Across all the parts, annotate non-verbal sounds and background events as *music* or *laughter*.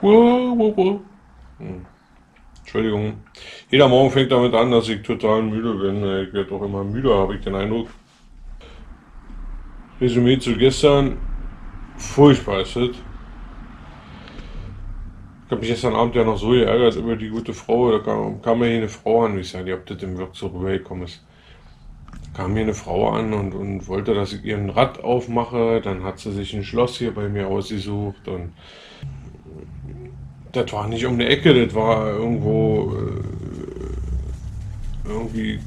Wow, wow, wow. Hm. Entschuldigung. Jeder Morgen fängt damit an, dass ich total müde bin. Ich werde auch immer müder, habe ich den Eindruck. Resümee zu gestern. Furchtbar ist es. Ich habe mich gestern Abend ja noch so geärgert über die gute Frau. Da kam, kam mir hier eine Frau an, ich weiß nicht, ob das im Wirk so rübergekommen ist. Da kam mir eine Frau an und, und wollte, dass ich ihren Rad aufmache. Dann hat sie sich ein Schloss hier bei mir ausgesucht und das war nicht um die Ecke, das war irgendwo äh, irgendwie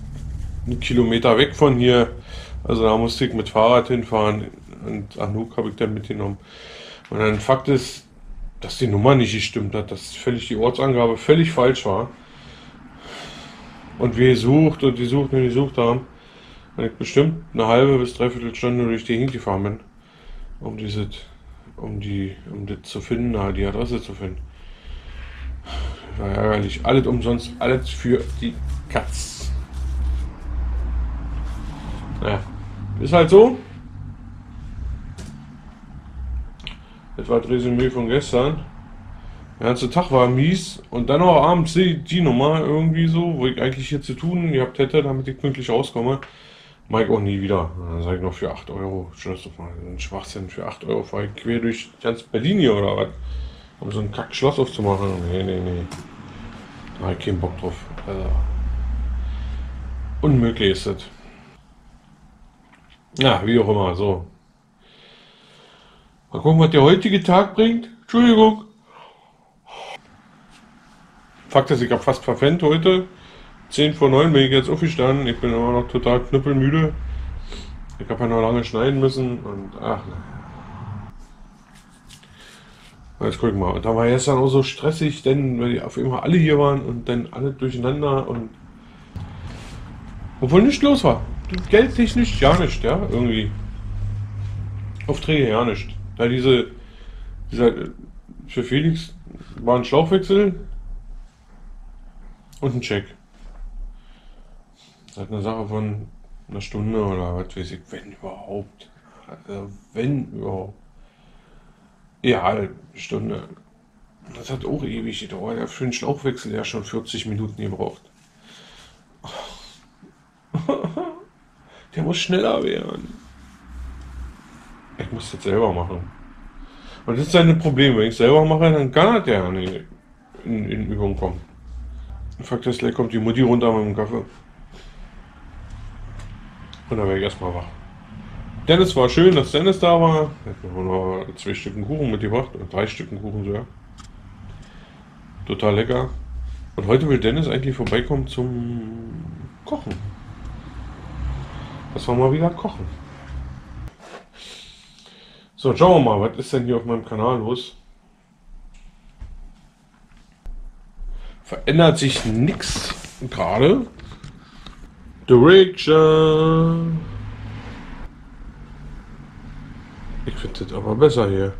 einen Kilometer weg von hier. Also da musste ich mit Fahrrad hinfahren und Anouk habe ich dann mitgenommen. Und dann Fakt ist, dass die Nummer nicht gestimmt hat, dass völlig die Ortsangabe völlig falsch war. Und wir gesucht und gesucht und gesucht haben. Und ich bestimmt eine halbe bis dreiviertel Stunde durch die Gegend gefahren bin, um dieses, um die, um das zu finden, die Adresse zu finden. War ärgerlich. Alles umsonst, alles für die Katz. Naja, ist halt so. Das war das Resümee von gestern. Der ganze Tag war mies und dann auch abends die, die Nummer irgendwie so, wo ich eigentlich hier zu tun gehabt hätte, damit ich pünktlich rauskomme. Ich auch nie wieder. Dann sage ich noch für 8 Euro. Schluss doch mal. Ein Schwachsinn. Für 8 Euro fahre ich quer durch ganz Berlin hier oder was? Um so ein Kack-Schloss aufzumachen. Nee, nee, nee. Da habe ich keinen Bock drauf. Also, unmöglich ist das. Ja, wie auch immer, so. Mal gucken, was der heutige Tag bringt. Entschuldigung. Fakt ist, ich habe fast verfennt heute. 10 vor 9 bin ich jetzt aufgestanden. Ich bin immer noch total knüppelmüde. Ich habe ja noch lange schneiden müssen und ach, Jetzt guck mal. Und da war gestern auch so stressig, denn weil die auf einmal alle hier waren und dann alle durcheinander und. Obwohl nichts los war. Geldtechnisch ja nicht, ja, irgendwie. Aufträge ja nicht. Da diese. Dieser, für Felix war ein Schlauchwechsel und ein Check. Das hat eine Sache von einer Stunde oder was weiß ich, wenn überhaupt. Also, wenn überhaupt. Ja, Stunde. Das hat auch ewig gedauert. Er für den Schlauchwechsel ja schon 40 Minuten gebraucht. Der muss schneller werden. Ich muss das selber machen. Und das ist sein Problem. Wenn ich es selber mache, dann kann er ja nicht in, in Übung kommen. Fakt ist, gleich kommt die Mutti runter mit dem Kaffee. Und dann wäre ich erstmal wach. Dennis war schön, dass Dennis da war. Hat mir noch zwei Stücken Kuchen mitgebracht. Drei Stücken Kuchen sogar. Total lecker. Und heute will Dennis eigentlich vorbeikommen zum Kochen. Dass mal wieder kochen. So, schauen wir mal, was ist denn hier auf meinem Kanal los? Verändert sich nichts gerade. Direction. Ich finde das aber besser hier.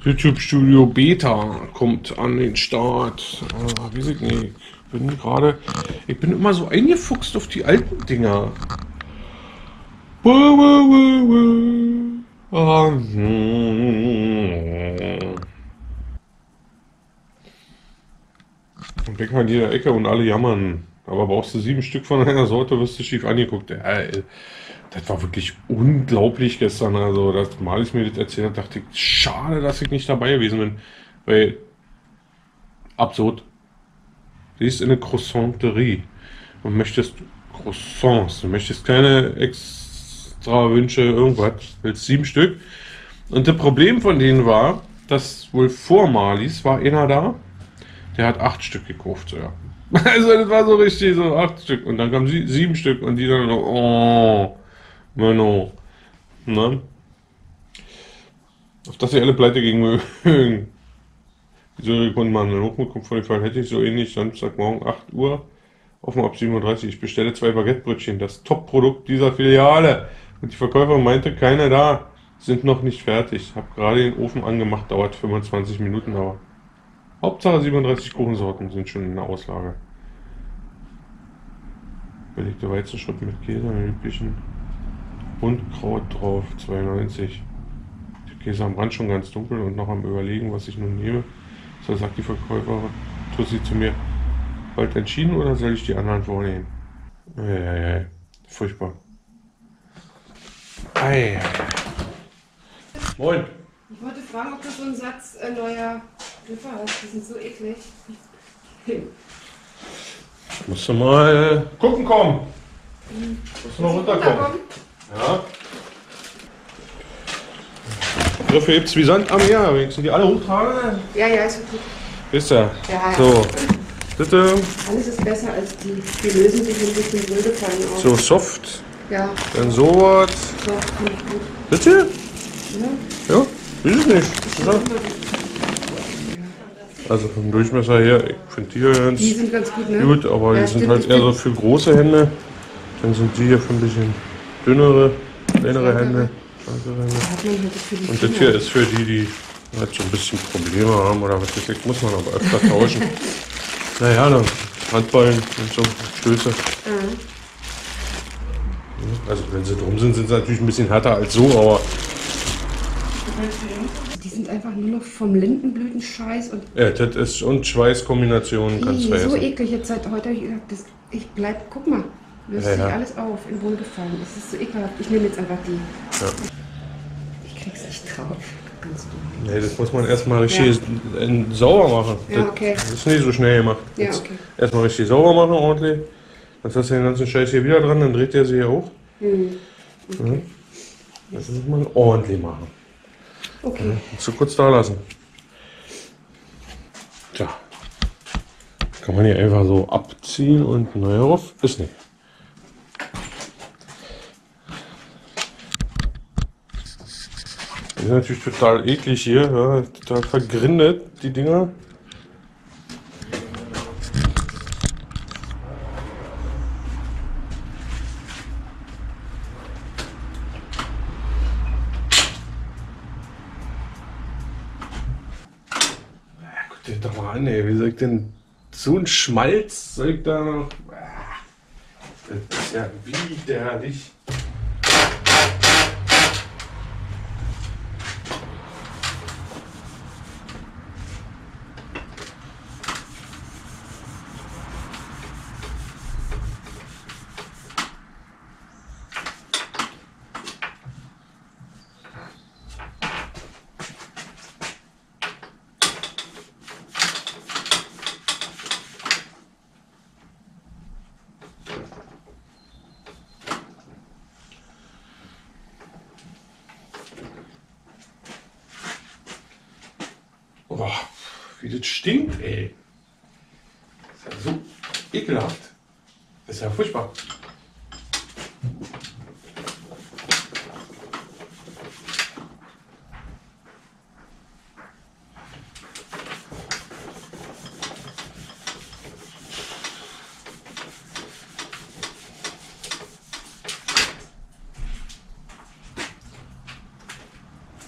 YouTube Studio Beta kommt an den Start. Ah, weiß ich nicht. Ich bin gerade. Ich bin immer so eingefuchst auf die alten Dinger. Und weg in jeder Ecke und alle jammern. Aber brauchst du sieben Stück von einer Sorte, wirst du schief angeguckt. Ja, das war wirklich unglaublich gestern. Also, das Mal ich mir das erzählt dachte ich, schade, dass ich nicht dabei gewesen bin. Weil, absurd. Du in eine Croissanterie und möchtest Croissants. Du möchtest keine extra Wünsche, irgendwas. Willst sieben Stück. Und das Problem von denen war, dass wohl vor Malis war einer da, der hat acht Stück gekauft. So, ja. *laughs* Also das war so richtig so acht Stück. Und dann kamen sie, sieben Stück und die dann noch, oh, Mano. Ne? Auf dass sie alle pleite gegen mögen. *laughs* Wieso konnte man einen Hochmut von dem Fall hätte ich so ähnlich Samstagmorgen 8 Uhr dem Ab 37. Ich bestelle zwei Baguettebrötchen, das Top-Produkt dieser Filiale. Und die Verkäuferin meinte, keiner da. sind noch nicht fertig. Habe gerade den Ofen angemacht, dauert 25 Minuten, aber Hauptsache 37 Kuchensorten sind schon in der Auslage. Belegte Weizenschritt mit Käse, mit üblichen Rundkraut drauf, 92. Der Käse am Rand schon ganz dunkel und noch am überlegen, was ich nun nehme. So sagt die Verkäuferin, tut sie zu mir, bald entschieden oder soll ich die anderen vornehmen? Eieiei, furchtbar. Eieiei. Moin. Ich wollte fragen, ob du so einen Satz äh, neuer Griffe hast. Die sind so eklig. Musst du mal gucken kommen. Musst du mal runterkommen. Runterkommen? Ja. Griffe gibt's wie Sand am Meer. Wenigstens die alle hochtragen. Ja, ja, ist gut. Wisst ihr? Ja. So. Bitte. Alles ist besser als die. Die lösen sich ein bisschen wohlgefallen aus. So soft. Ja, Dann sowas. so. Bitte? Ja. Ja, ich nicht. Ja. Also vom Durchmesser her, ich finde die hier ganz Die sind ganz gut, ne? gut, aber die Ja, sind stimmt, halt eher so für große Hände. Dann sind die hier für ein bisschen dünnere, kleinere. Hände. schlankere Hände. Halt die Und das hier ist für die, die halt so ein bisschen Probleme haben oder was weiß ich, muss man aber öfter tauschen. *laughs* naja, dann Handballen und so, Stöße. Ja. Also wenn sie drum sind, sind sie natürlich ein bisschen härter als so, aber Die sind einfach nur noch vom Lindenblütenscheiß und ja, das ist und Schweißkombinationen kannst du Ih, so vergessen. eklig. Jetzt seit heute habe ich gesagt, das, ich bleib, guck mal, löst Ja, sich ja. alles auf in Wohlgefallen. Das ist so ekelhaft. Ich nehme jetzt einfach die. Ja. Ich krieg's nicht drauf. Ganz. Nee, das muss man erstmal richtig sauber machen. Ja, das, okay. das ist nicht so schnell gemacht. Ja, okay. Erstmal richtig sauber machen, ordentlich. Dann hast du den ganzen Scheiß hier wieder dran, dann dreht der sich hier hoch. Hm. Mhm. Das muss man ordentlich machen. Okay. Musst du kurz da lassen. Tja. Kann man hier einfach so abziehen und neu rauf? Ist nicht. Die sind natürlich total eklig hier, ja, total vergrindet, die Dinger. Ja, guck dir doch mal ich denn so ein Schmalz ich da noch. Ah, Das ist ja widerlich. Oh, wie das stinkt, ey. Das ist ja so ekelhaft. Das ist ja furchtbar.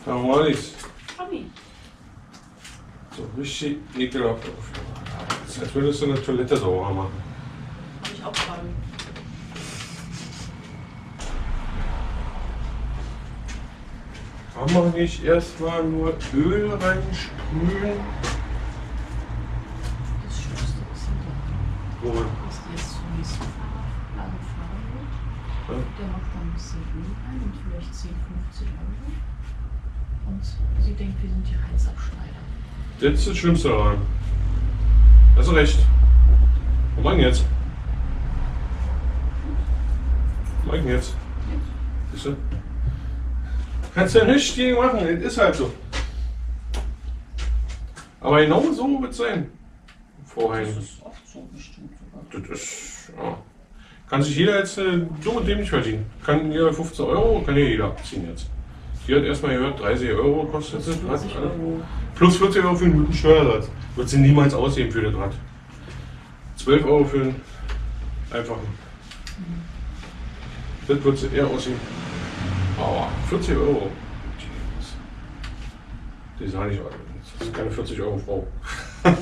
Da mal nichts. Tommy, So richtig ekelhaft. Das ist, als würdest du eine Toilette sauber machen. habe ich auch gerade. Kann man nicht erstmal nur Öl reinsprühen? Das Schlimmste ist hinter Wo? dass die jetzt zum nächsten Laden fahren wird. Der macht dann ein bisschen Öl rein und vielleicht 10, 15 Euro. Und sie denkt, wir sind die Heizabschneider. Das ist das Schlimmste daran. Hast du recht. Was machen jetzt? Was machen jetzt? Siehst du? Kannst du ja nichts gegen machen, das ist halt so. Aber genau so wird es sein. Vorhin. Das ist oft so bestimmt sogar. Das ist, ja. Kann sich jeder jetzt äh, so und dämlich verdienen. Kann jeder 15 Euro, kann ja jeder abziehen jetzt. Die hat erstmal gehört, 30 Euro kostet es. 40 Euro. Plus 40 Euro für einen guten Steuersatz. Wird sie niemals ausgeben für das Rad. 12 Euro für einen einfachen. Das wird sie eher ausgeben. Aber 40 Euro. Die sagen nicht, das ist keine 40 Euro Frau. *laughs*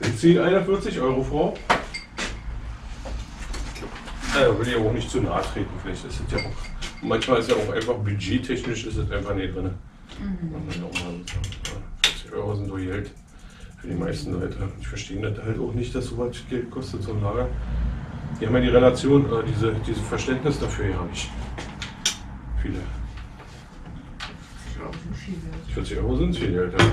Sind Sie eine 40 Euro Frau? Ja, will ich auch nicht zu nahe treten. Vielleicht ist es ja auch. Manchmal ist ja auch einfach budgettechnisch ist es einfach nicht drin. Und dann auch mal, ja, 40 Euro sind so Geld für die meisten Leute. Ich verstehe das halt auch nicht, dass so was Geld kostet, so ein Lager. Die haben ja die Relation, äh, diese, dieses Verständnis dafür ja nicht. Viele. Ja. 40 Euro sind viel Geld. Ja.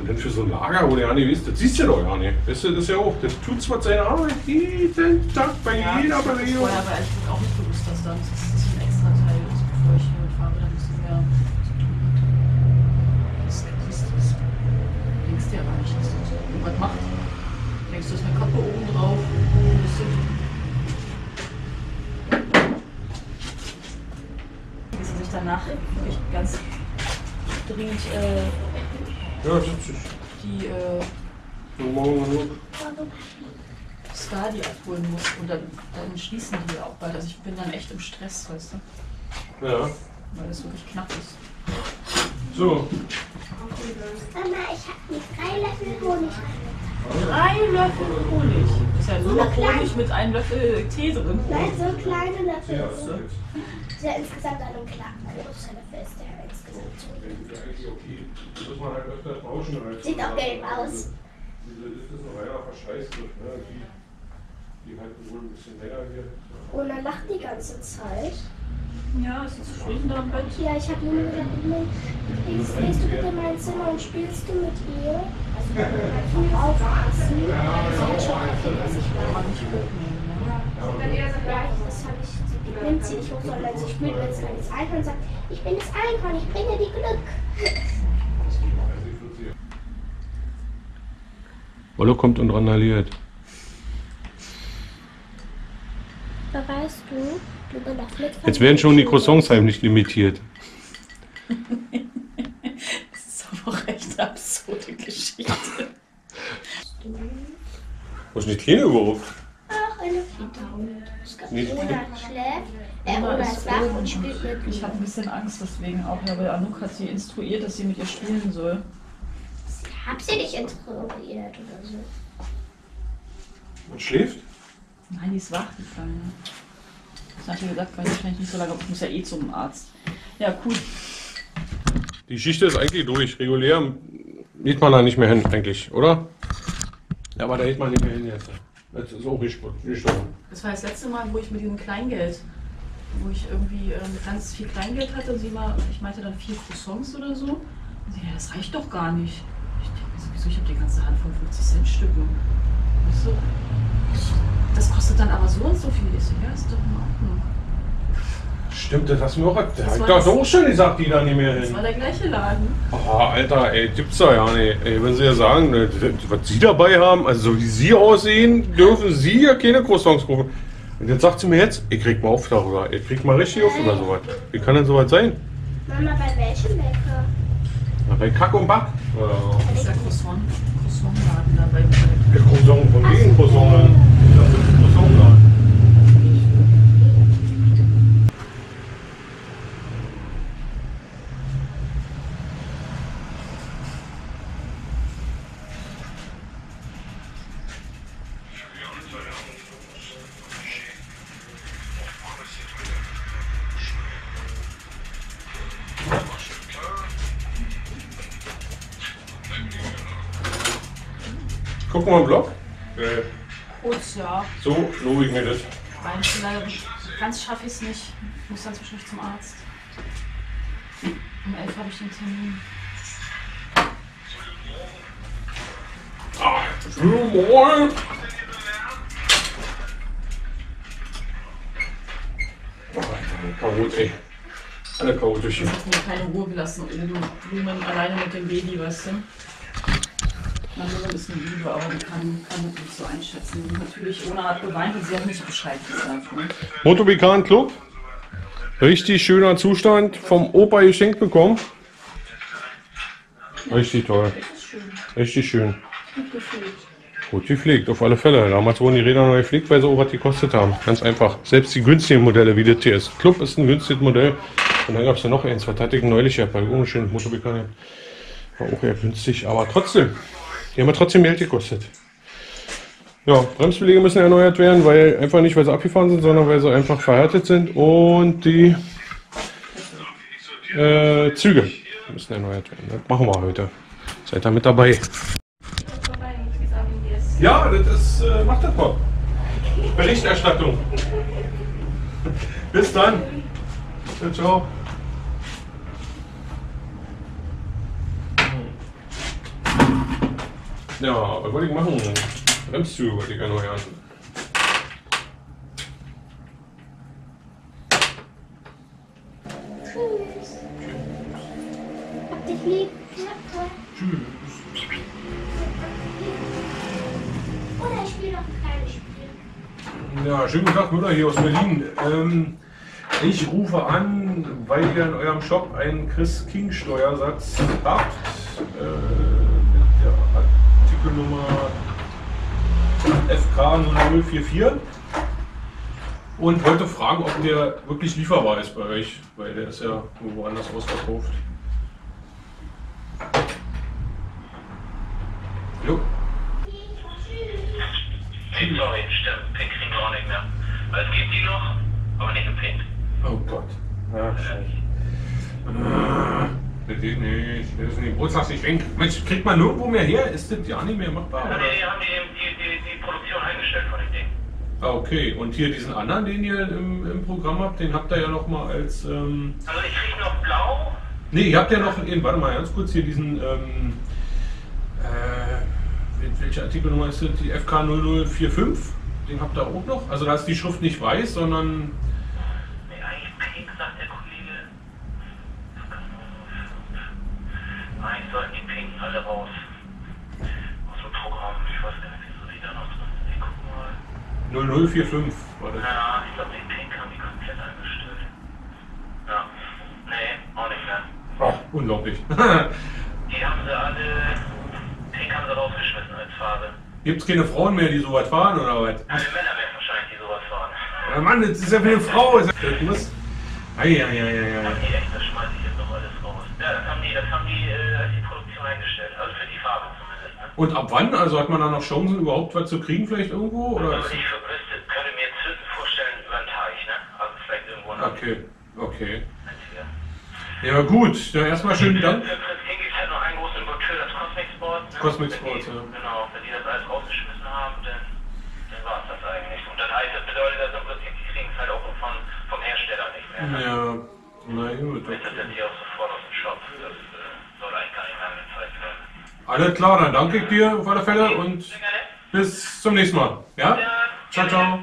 Und dann für so ein Lager, wo du ja nicht weißt, das siehst du doch gar nicht. Weißt du, das ist ja auch, das tut zwar seine Arbeit jeden Tag bei jeder Bewegung. Aber ehrlich gesagt auch nicht gewusst, dass da das ist ein extra Teil ist, bevor ich hier fahre, dann ein bisschen mehr zu tun hat. Das ist das. Denkst du ja gar nicht, dass das irgendwas macht. Denkst du, ist eine Kappe oben drauf. Dass er sich danach wirklich ganz dringend äh, Ja, die äh. Stadi abholen muss und dann, dann schließen die ja auch bald. Also ich bin dann echt im Stress, weißt du, Ja. weil das wirklich knapp ist. So, Mama, ich habe mir drei Löffel Honig. Drei Löffel Honig. Das ist ja nur noch klein. Honig mit einem Löffel Tee drin. Nein, so kleine Löffel. ja, so. Der insgesamt ein großer Löffel ist der insgesamt so. okay. Das muss man halt öfter tauschen. Sieht auch gelb aus. Diese Liste ist noch reiner Verschleißgriff, ne? Die, die halten wohl ein bisschen länger hier. Und er lacht die ganze Zeit. Ja, ist sie zufrieden da im Bett? Ja, ich habe nur gesagt, Mensch, gehst, gehst du bitte in mein Zimmer und spielst du mit ihr? Also früh aufpassen. Sie hat schon gekriegt, was ich sagt, Ja, das habe ich. Sie nimmt sie nicht hoch, sondern sie spielt mit so als Einhorn und sagt, ich bin das Einhorn, ich bringe dir Glück. Wollo kommt und randaliert. Da weißt du, Jetzt werden schon die Croissants heimlich limitiert. *laughs* Das ist aber auch echt eine absurde Geschichte. Wo ist denn die Kleine überhaupt? Ach, eine. Nicht- Oder schläft. Äh, oder ist wach und spielt mit Ich habe ein bisschen Angst deswegen auch, weil Anouk hat sie instruiert, dass sie mit ihr spielen soll. Hab sie nicht instruiert oder so. Und schläft? Nein, die ist wach, die Kleine. Das hat gesagt, kann ich nicht so lange, aber ich muss ja eh zum Arzt. Ja, cool. Die Geschichte ist eigentlich durch. Regulär geht man da nicht mehr hin, eigentlich, oder? Ja, aber da geht man nicht mehr hin jetzt. Jetzt ist auch gestorben. Das war das letzte Mal, wo ich mit diesem Kleingeld, wo ich irgendwie ähm, ganz viel Kleingeld hatte und sie mal, ich meinte dann vier Croissants oder so. Und sie, ja, das reicht doch gar nicht. Ich denke mir sowieso, ich habe die ganze Hand von 50 Cent Stücken. Weißt du? Das kostet dann aber so und so viel. Ich so, ja, ist doch in Ordnung. Stimmt, das hast du mir auch. Der Das hat war doch das- auch schon gesagt, die da nicht mehr Das hin. war der gleiche Laden. Oh, Alter, ey, gibt's doch ja nicht. Ey, wenn sie ja sagen, ne, was sie dabei haben, also so wie sie aussehen, dürfen sie ja keine Croissants kaufen. Und jetzt sagt sie mir jetzt, ich krieg mal auf darüber. Ich krieg mal richtig auf oder sowas. Wie kann denn sowas sein? Mama, bei welchem Bäcker? Na, bei Kack und Back. Ja. Das ist der Croissant, Croissant-Laden da bei Der Croissant von den Croissants. Blog. Äh, Kurz, ja. so lobe ich mir das. Weil leider ganz schaffe ich es nicht. Ich muss dann zwischendurch zum Arzt. Um elf habe ich den Termin. Ah, moin. Oh, Chaot, ey. Alle chaotisch. Ich habe mir keine Ruhe gelassen. Oben Blumen alleine mit dem Baby, weißt du. Man will ein bisschen Liebe, aber die kann, kann das nicht so einschätzen. Natürlich ohne hat geweint und sie hat nicht Bescheid gesagt. Ne? Motobikan Club. Richtig schöner Zustand. Vom Opa geschenkt bekommen. Richtig toll. Richtig schön. Gut gepflegt, auf alle Fälle. Damals wurden die Räder neu gepflegt, weil sie auch was gekostet haben. Ganz einfach. Selbst die günstigen Modelle wie der TS Club ist ein günstiges Modell. Und dann gab es ja noch eins, was hatte ich neulich ja bei unschönen Motorbikern. War auch eher günstig, aber trotzdem. Die haben ja trotzdem Geld gekostet. Ja, Bremsbeläge müssen erneuert werden, weil einfach nicht, weil sie abgefahren sind, sondern weil sie einfach verhärtet sind. Und die äh, Züge müssen erneuert werden. Das machen wir heute. Seid da mit dabei. Ja, das ist, äh, macht das mal. Berichterstattung. Bis dann. Ciao, ciao. Ja, was wollte ich machen? Bremszüge wollte ich erneuern. Tschüss. Hab dich lieb. Tschüss. Oder ich spiele noch ein kleines Spiel. Ja, schönen guten Tag, Müller hier aus Berlin. Ähm, ich rufe an, weil ihr in eurem Shop einen Chris King Steuersatz habt. Äh, Artikelnummer FK 0044. Und wollte fragen, ob der wirklich lieferbar ist bei euch, weil der ist ja irgendwo anders ausverkauft. Jo. Nee, sorry, stimmt. Pink kriegen wir auch nicht mehr. Weil es gibt die noch, aber nicht in Pink. Oh Gott. Ja, Das geht nicht. Das ist ein Geburtstagsgeschenk. Mensch, kriegt man nirgendwo mehr her? Ist das ja nicht mehr machbar? Ja, nee, die haben die, die, die, die Produktion eingestellt von dem Ding. Ah, okay. Und hier diesen anderen, den ihr im, im Programm habt, den habt ihr ja noch mal als. Ähm Also ich krieg noch blau. nee, ihr habt ja noch. eben, Warte mal ganz kurz hier diesen. Ähm, äh, wel- welche Artikelnummer ist das? Die FK 0045. Den habt ihr auch noch. Also da ist die Schrift nicht weiß, sondern. Nee, eigentlich Pink, sagt der Kollege. Eigentlich sollten die Pinken alle raus. Aus dem Programm. Ich weiß gar nicht, wieso die da noch drin sind. Ich guck mal. 0045 war das. Ja, ich glaube, die Pink haben die komplett eingestellt. Ja. Nee, auch nicht mehr. Ach, unglaublich. *laughs* Die haben sie alle. Pink haben sie rausgeschmissen als Farbe. Gibt es keine Frauen mehr, die so weit fahren oder was? Alle Männer werden wahrscheinlich, die sowas fahren. Ja, Mann, das ist ja für eine Frau. Das muss. Eieieiei. Haben die echt, das schmeiße ich jetzt noch alles raus. Ja, das haben die, das haben die äh, als die Produktion eingestellt. Also für die Farbe zumindest. Ne? Und ab wann? Also hat man da noch Chancen, überhaupt was zu kriegen, vielleicht irgendwo? Oder? Also ich könnte mir jetzt höchstens vorstellen über den Teich, ne? Also vielleicht irgendwo in Okay, okay. Ja, gut. Ja, erstmal schönen Dank. Für Chris King gibt es halt noch einen großen Importeur, das Cosmic Sport. Ne? Cosmic Wenn Sport, die, ja. Genau, wenn die das alles rausgeschmissen haben, dann, dann war es das eigentlich. Und das heißt, das bedeutet, dass im Prinzip die kriegen es halt auch vom, vom Hersteller nicht mehr. Ne? Ja, na gut. Das sind die auch sofort aus dem Shop. Das äh, soll eigentlich gar nicht mehr angezeigt werden. Alles klar, dann danke ich dir auf alle Fälle und bis zum nächsten Mal. Ja? Ciao, ciao.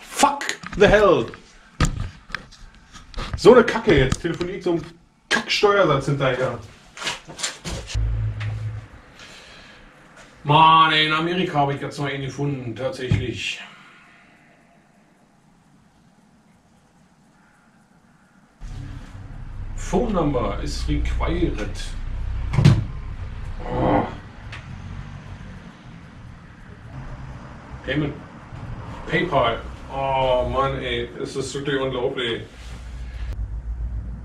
Fuck the hell. So eine Kacke jetzt. Telefoniert so ein Kacksteuersatz hinterher. Mann, in Amerika habe ich jetzt noch einen gefunden, tatsächlich. Phone number is required. Payment PayPal. Oh Mann, ey, es ist wirklich unglaublich.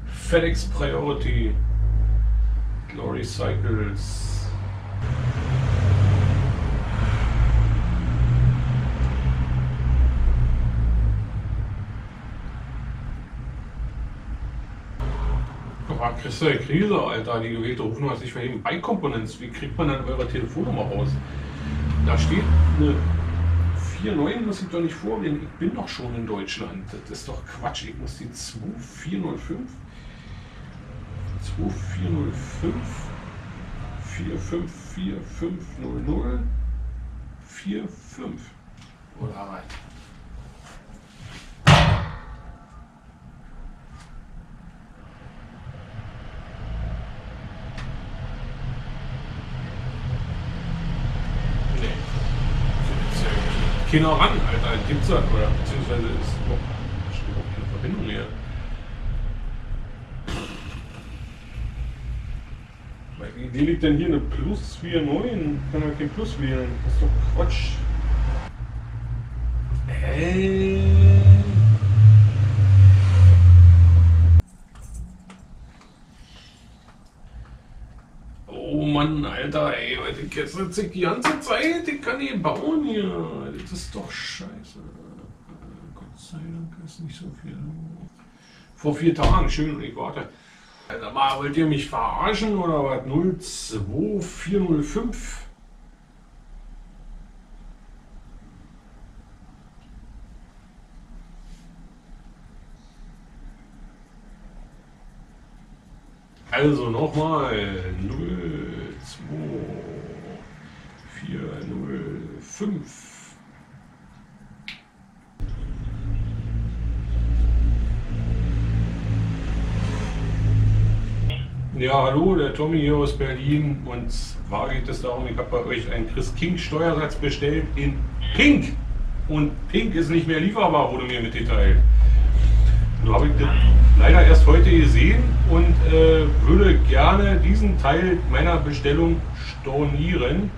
FedEx Priority. Glory Cycles. Oh, kriegst du eine Krise, Alter. Die Geräte rufen was nicht verheben. Bei Components, wie kriegt man dann eure Telefonnummer raus? Da steht eine 4.9 muss ich doch nicht vorgehen. Ich bin doch schon in Deutschland. Das ist doch Quatsch. Ich muss die 2405 2405 454500 45 oder was? Nee. Ist ja Keiner ran, Alter. Gibt's das? Oder beziehungsweise ist überhaupt keine Verbindung mehr. Idee liegt denn hier eine Plus 49? Kann man kein Plus wählen. Das ist doch Quatsch. Äh. Mann, Alter, ey, was jetzt ich die ganze Zeit, ich kann nicht bauen hier. Das ist doch scheiße. Gott sei Dank ist nicht so viel. Vor vier Tagen, schön, und ich warte. Alter, mal, wollt ihr mich verarschen oder was? 02405? Also nochmal 0, 2, 4, 0, 5. Ja, hallo, der Tommy hier aus Berlin. Und zwar geht es darum, ich habe bei euch einen Chris King Steuersatz bestellt in Pink. Und Pink ist nicht mehr lieferbar, wurde mir mitgeteilt. Nun habe ich das leider erst heute gesehen und äh, würde gerne diesen Teil meiner Bestellung stornieren.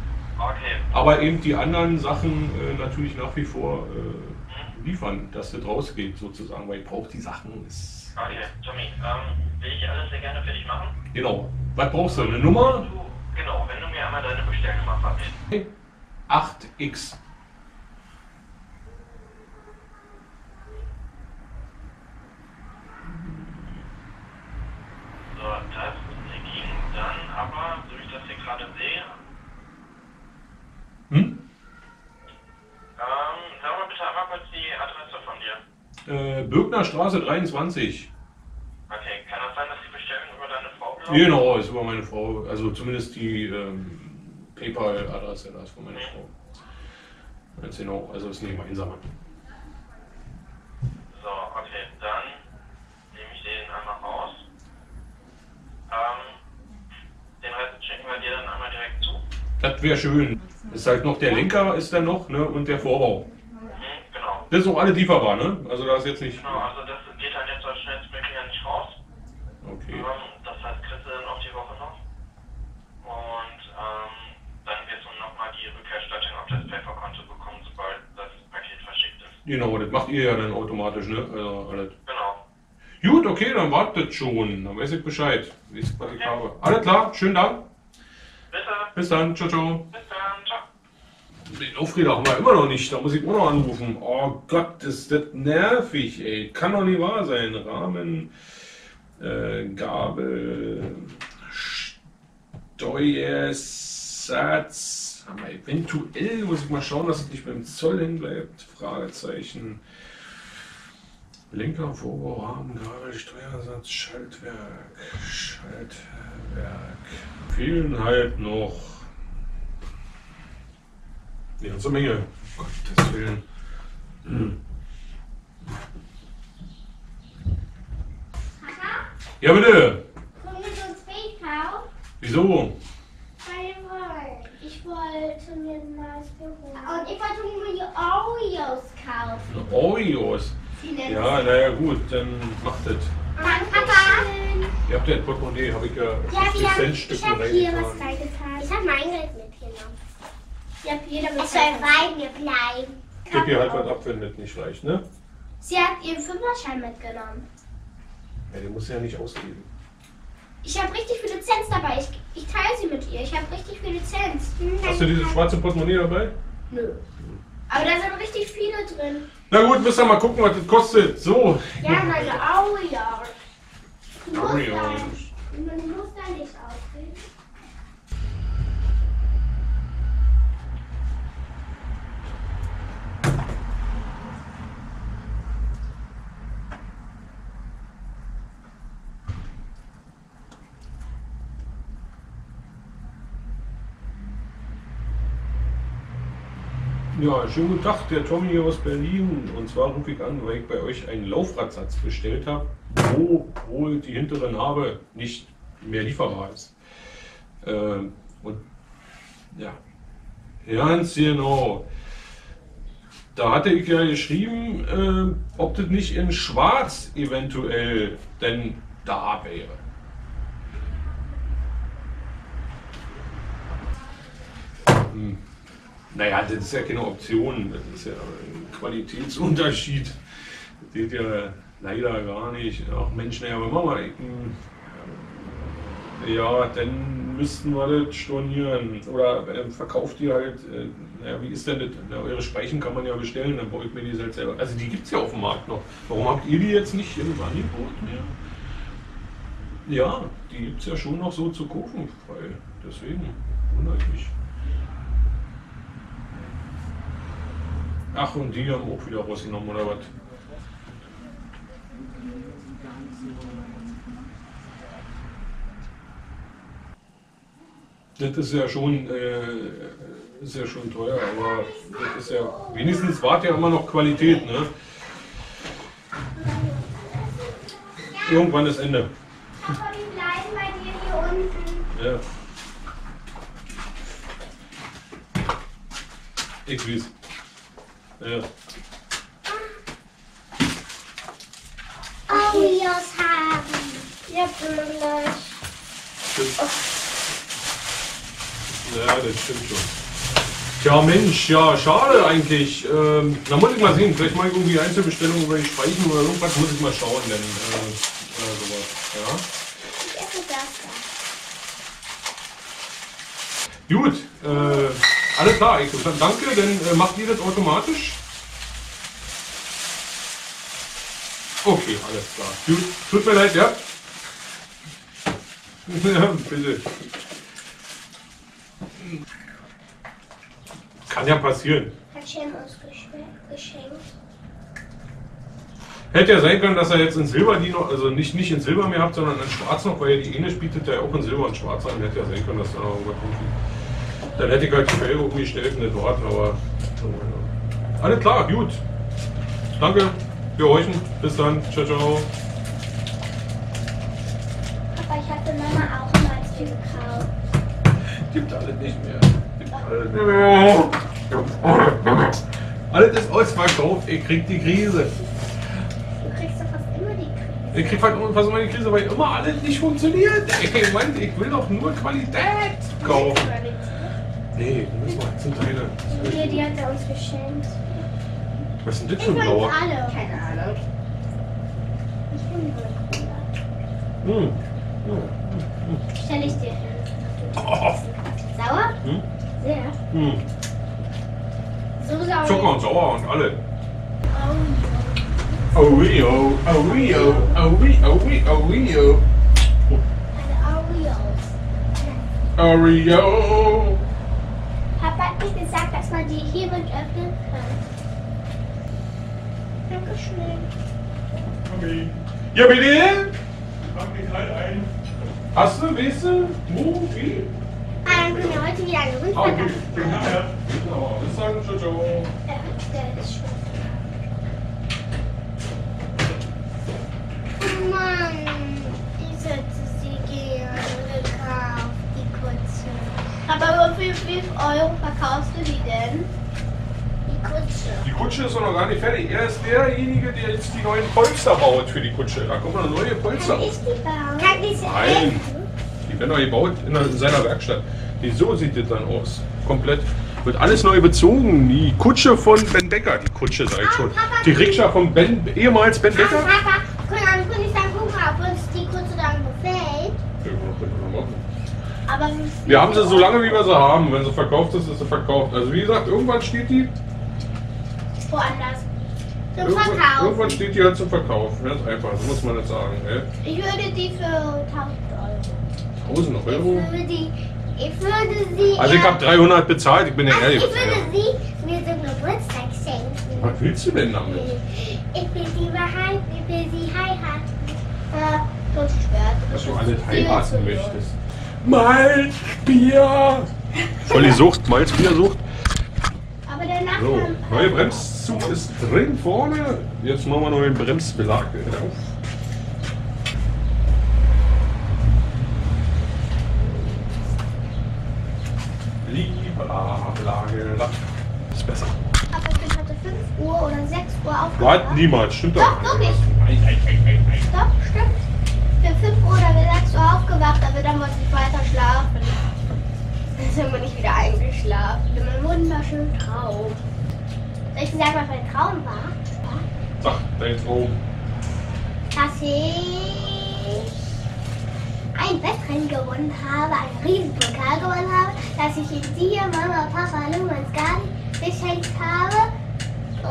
Okay. Aber eben die anderen Sachen äh, natürlich nach wie vor äh, liefern, dass das rausgeht sozusagen, weil ich brauche die Sachen. Ist Okay, Tommy, ähm, will ich alles sehr gerne für dich machen. genau. Was brauchst du? Eine Nummer? Du, genau, wenn du mir einmal deine Bestellnummer verrätst. 8x. So, das ging dann aber, so wie ich das hier gerade sehe, Hm? ähm, sag mal bitte einmal kurz die Adresse von dir. Äh, Bürgner Straße 23. Okay, kann das sein, dass die Bestellung über deine Frau läuft? Genau, ist über meine Frau. Also zumindest die ähm, PayPal-Adresse, da ist von meiner Frau. Ganz genau, also ist eine gemeinsame. So, okay, dann nehme ich den einmal raus. Ähm, den Rest schicken wir dir dann einmal direkt zu. Das wäre schön. Ist halt noch der Lenker ist dann noch, ne? Und der Vorbau. Das ist auch alle lieferbar, ne? Also da ist jetzt nicht. Genau, also das geht dann jetzt als schnellstmöglich ja nicht raus. Okay. Ähm, das heißt, kriegst du dann auch die Woche noch. Und ähm, dann wirst du nochmal die Rückerstattung auf das PayPal-Konto bekommen, sobald das Paket verschickt ist. Genau, das macht ihr ja dann automatisch, ne? Also alles. Genau. Gut, okay, dann wartet schon. Dann weiß ich Bescheid. Weiß, was ich habe. Alles klar, schönen Dank. Bitte, Bis dann, ciao, ciao. bis dann, ciao. Aufreger haben wir immer noch nicht, da muss ich auch noch anrufen. Oh Gott, ist das nervig, ey. Kann doch nicht wahr sein. Rahmen, äh, Gabel, Steuersatz. Aber eventuell muss ich mal schauen, dass es nicht beim Zoll hängen bleibt. Fragezeichen. Lenker, Vorbau, Gabel, Steuersatz, Schaltwerk, Schaltwerk. Fehlen halt noch eine ganze Menge. Gottes Willen. Hm. Papa, Ja, bitte. komm mit uns Friedhof. Wieso? Ich wollte mir ein neues Büro. Und ich wollte mir die Oreos kaufen. Oreos. Ja, naja, gut, dann macht das. Danke, Papa. Ihr habt ja ein Portemonnaie, habe ich ja Ja, 50 wir haben, Cent ich Stücken habe hier was reingetan. Ich habe mein Geld mitgenommen. Ich Es soll bei mir bleiben. Gib ihr halt was ab, wenn das nicht reicht, ne? Sie hat ihren Fünferschein mitgenommen. Ja, den muss ja nicht ausgeben. Ich habe richtig viele Cents dabei. Ich, ich teile sie mit ihr. Ich habe richtig viele Cents. Hast du dieses schwarze Portemonnaie dabei? Nö. Aber da sind richtig viele drin. Na gut, müssen wir mal gucken, was das kostet. So. Ja, meine Oreos. Du musst da- Man muss da nicht ausreden. Ja, schönen guten Tag, der Tommy hier aus Berlin. Und zwar rufe ich an, weil ich bei euch einen Laufradsatz bestellt habe, wo wohl die hintere Narbe nicht mehr lieferbar ist. Ähm, und ja, ganz genau. Da hatte ich ja geschrieben, äh, ob das nicht in Schwarz eventuell denn da wäre. Naja, das ist ja keine Option, das ist ja ein Qualitätsunterschied. Das geht ja leider gar nicht. Ach Mensch, naja, machen wir. hm, Ja, dann müssten wir das stornieren. Oder ähm, verkauft ihr halt, äh, naja, wie ist denn das? Na, eure Speichen kann man ja bestellen, dann baue ich mir die halt selber. Also die gibt es ja auf dem Markt noch. Warum habt ihr die jetzt nicht im Angebot mehr? Ja, die gibt es ja schon noch so zu kaufen, weil deswegen wundert mich. Ach, und die haben auch wieder rausgenommen, oder was? Das ist ja schon, äh, ist ja schon teuer, aber das ist ja, wenigstens wart ja immer noch Qualität, ne? Irgendwann ist Ende. Aber die bleiben bei dir hier unten. Ja. Ich weiß. Ja. Oreos haben. Ja, blöd. Stimmt. Ja, das stimmt schon. Tja, Mensch, ja, schade eigentlich. Ähm, da muss ich mal sehen, vielleicht mal irgendwie Einzelbestellungen über die Speichen oder irgendwas, muss ich mal schauen, denn äh, äh, sowas. Ja. Ich esse das da. Gut, äh, alles klar, dann danke, denn äh, macht ihr das automatisch? Okay, alles klar. Gut, tut mir leid, ja? *laughs* bitte. Kann ja passieren. Hat Shem uns geschenkt. Hätte ja sein können, dass er jetzt in Silber die noch, also nicht, nicht in Silber mehr habt, sondern in Schwarz noch, weil die Enisch bietet ja auch in Silber und Schwarz an. Hätte ja sein können, dass da noch irgendwas rumgeht. Dann hätte ich halt die Felge umgestellt und das warten, aber. Alles klar, gut. Danke, wir horchen. Bis dann. Ciao, ciao. Aber ich hatte Mama auch mal viel gekauft. Gibt alles nicht mehr. Gibt alles nicht mehr. Alles ist ausverkauft, ich krieg die Krise. Du kriegst doch fast immer die Krise. Ich krieg halt fast immer die Krise, weil immer alles nicht funktioniert. Ey, Mann, ich will doch nur Qualität kaufen. Nee, du musst mal zum Teile. Hier, die hat er uns geschenkt. Was ist denn das Ich für ein blauer? alle. Keine Ahnung. Ich will nur Cola. Hm. Stell ich dir hin. Oh. Sauer? Hm? Sehr. Hm. So sauer. Zucker und Sauer und alle. Oh, Oreo, Oreo, Oreo, Oreo, Oreos. Oreo. Papa hat mir gesagt, dass man die hiermit öffnen kann. Dankeschön. Okay, Ja, bitte? pack mich halt ein. Hast du, weißt du, wo, wie? Ah, dann können wir heute wieder eine Ah, Rundfahrt okay. machen. Nachher. Genau, bis dann, ciao, ciao. Ja, der ist schon. Oh Mann, ich hätte sie gerne gekauft, die Kutsche. Aber für wie viel Euro verkaufst du die denn? Die Kutsche. Die Kutsche ist doch noch gar nicht fertig. Er ist derjenige, der jetzt die neuen Polster baut für die Kutsche. Da kommen noch neue Polster Kann ich die bauen? Kann ich sie Nein. helfen? Die werden doch gebaut in, in seiner Werkstatt. Die, so sieht das dann aus. Komplett. Wird alles neu bezogen. Die Kutsche von Ben Becker. Die Kutsche, sag ich schon. Die Rikscha von Ben, ehemals Ben Ah, Becker. Papa, können dann kann ich dann gucken, ob uns die Kutsche dann gefällt. Wir haben sie so lange, wie wir sie haben. Wenn sie verkauft ist, ist sie verkauft. Also wie gesagt, irgendwann steht die. Woanders. Zum Irgendwann, Verkauf. irgendwann steht die halt zum Verkauf. Ganz einfach, so muss man das sagen. Ey. Ich würde die für 1000 Euro. 1000 Ich Euro. würde die. Ich würde sie. Also ich äh, habe 300 bezahlt, ich bin ja also ehrlich. ich würde sie mir zum Geburtstag schenken. Was willst du denn damit? Ich will sie behalten. Ich will sie heiraten. Äh, und. Dass du alles heiraten möchtest. Malzbier! Voll die Sucht, Malzbiersucht. Aber danach. So, neuer Bremszug ist drin vorne. Jetzt machen wir noch den Bremsbelag drauf. Lieber Lage, ist besser. Aber ich bin heute 5 Uhr oder 6 Uhr aufgewacht. Warte, niemals, stimmt Doch, wirklich. Doch, stimmt. Ich bin 5 Uhr oder 6 Uhr aufgewacht, aber dann wollte ich weiter schlafen. Sind wir nicht wieder eingeschlafen. In meinem wunderschönen Traum. Soll ich dir sagen, was mein Traum war? Sag, dein Traum. Dass ich ein Wettrennen gewonnen habe, einen riesen Pokal gewonnen habe, dass ich jetzt dir, Mama, Papa, Lu und Skadi geschenkt habe.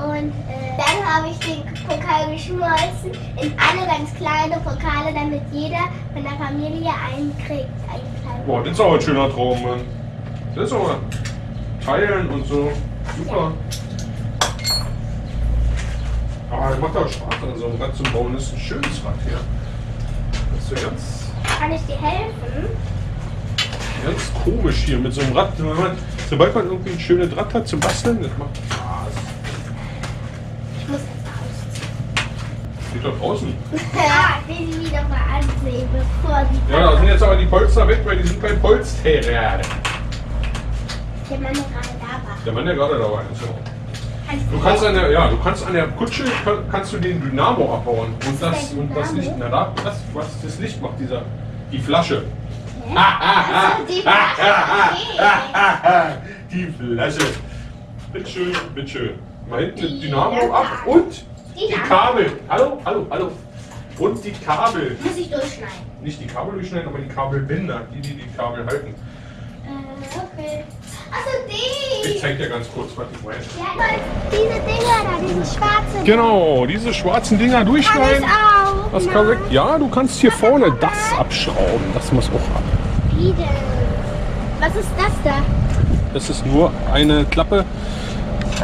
Und äh, dann habe ich den Pokal geschmolzen in alle ganz kleine Pokale, damit jeder von der Familie einen kriegt. Einen kleinen Boah, das ist auch ein schöner Traum, Mann. Das ist aber teilen und so. Super. Ah, das macht auch Spaß, an so einem Rad zu bauen. Das ist ein schönes Rad hier. Das ist ja ganz, Kann ich dir helfen? ganz komisch hier mit so einem Rad. Sobald man irgendwie ein schönes Rad hat zum Basteln, das macht Spaß. Ich muss jetzt ausziehen. Steht da draußen. Ja, ich will sie wieder mal ansehen, bevor sie. Ja, da sind jetzt aber die Polster weg, weil die sind beim Polsterrad. Der Mann, der gerade da war. Der Mann, der gerade da war, ich Du kannst an der, ja, du kannst an der Kutsche kann, kannst du den Dynamo abbauen und das und das? Licht, na da, das was das Licht macht dieser die Flasche. Die Flasche. die Flasche. Bitteschön, bitteschön. Mal hinten Dynamo ab und die Dynamo. Kabel. Hallo, hallo, hallo. Und die Kabel. Muss ich durchschneiden. Nicht die Kabel durchschneiden, aber die Kabelbinder, die die die Kabel halten. Äh, okay. Also die. Ich zeig dir ganz kurz, was ich meine. Ja, diese Dinger da, diese schwarzen. Genau, diese schwarzen Dinger Kann durchschneiden. ich auch. Das kann weg. Ja, du kannst hier vorne das abschrauben. Das muss auch ab. Wie denn? Was ist das da? Das ist nur eine Klappe,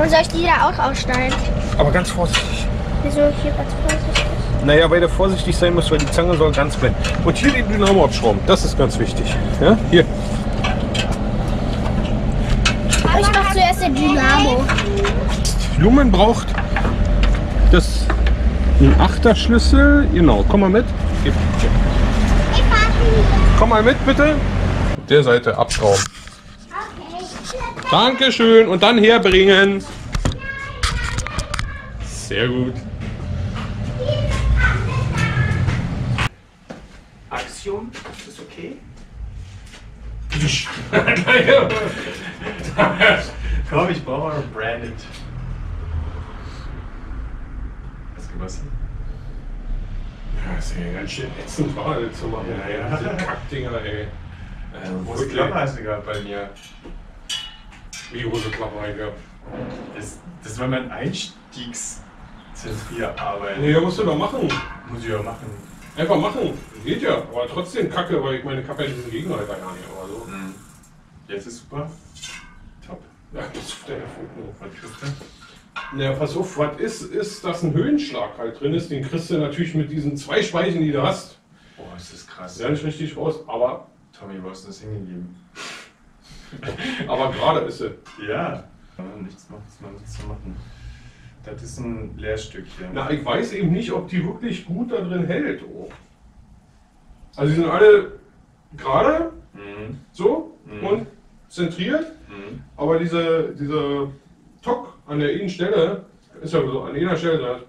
Und soll ich die da auch ausschneiden? aber ganz vorsichtig. Wieso hier ganz vorsichtig? Naja, weil du vorsichtig sein musst, weil die Zange soll ganz bleiben. Und hier den Dynamo abschrauben, das ist ganz wichtig. Ja, hier. Ich mach zuerst den Dynamo. Lumen braucht das ein Achterschlüssel. Genau, komm mal mit. Gib-. Ich. Komm mal mit, bitte. Der Seite abschrauben. Okay. Dankeschön. Und dann herbringen. Sehr gut. Komm, ich brauche mal branded. Was gewaschen? Ja, ist ja ganz schön ätzend, das zu machen. Ja, ja. Diese Kackdinger, ey. Ähm, Große ist Klappe hast du gehabt bei mir. Wie große Klappe gehabt. Das, das war mein Einstiegszentrierarbeit. Nee, musst du doch machen. Muss ich ja machen. Einfach machen. Geht ja. Aber trotzdem kacke, weil ich meine, ich habe ja diesen Gegenhalter gar nicht. Aber so. Hm. Jetzt ist super. Top. Ja, das ist der Foto. Was kriegst du? Na, pass auf, was ist, ist, dass ein Höhenschlag halt drin ist. Den kriegst du natürlich mit diesen zwei Speichen, die du hast. Boah, ist das krass. Ja, nicht richtig raus. Aber, Tommy, wo hast du das hingegeben? *laughs* aber gerade ist es. Ja. Nichts nichts zu machen. Das ist ein Lehrstückchen. Na, ich weiß eben nicht, ob die wirklich gut da drin hält. Oh. Also, die sind alle gerade Mhm. so Mhm. und zentriert. Mhm. Aber diese, diese Tock an der einen Stelle ist ja so an einer Stelle,